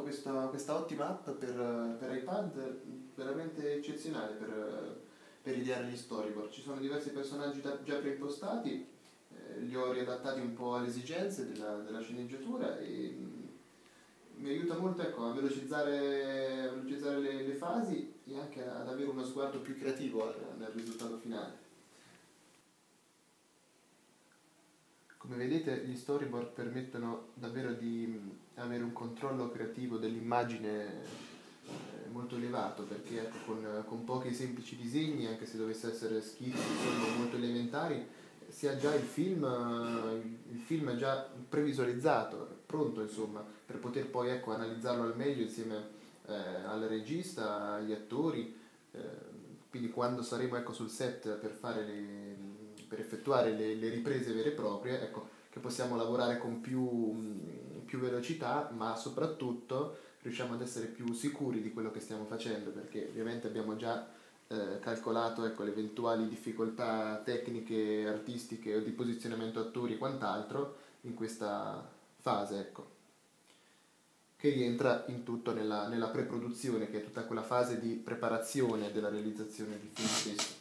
fatto questa, questa ottima app per, per, iPad veramente eccezionale per, per, ideare gli storyboard. Ci sono diversi personaggi da, già preimpostati, eh, li ho riadattati un po' alle esigenze della, della sceneggiatura e mm, mi aiuta molto ecco, a velocizzare, a velocizzare le, le, fasi e anche ad avere uno sguardo più creativo nel risultato finale. Come vedete gli storyboard permettono davvero di avere un controllo creativo dell'immagine eh, molto elevato perché ecco, con, con, pochi semplici disegni, anche se dovesse essere schizzi insomma, molto elementari, si ha già il film, il film già previsualizzato, pronto insomma, per poter poi ecco, analizzarlo al meglio insieme eh, al regista, agli attori, eh, quindi quando saremo ecco, sul set per le per effettuare le, le riprese vere e proprie, ecco, che possiamo lavorare con più, più velocità, ma soprattutto riusciamo ad essere più sicuri di quello che stiamo facendo, perché ovviamente abbiamo già eh, calcolato ecco, le eventuali difficoltà tecniche, artistiche o di posizionamento attori e quant'altro in questa fase, ecco, che rientra in tutto nella, nella pre-produzione, che è tutta quella fase di preparazione della realizzazione del film stesso.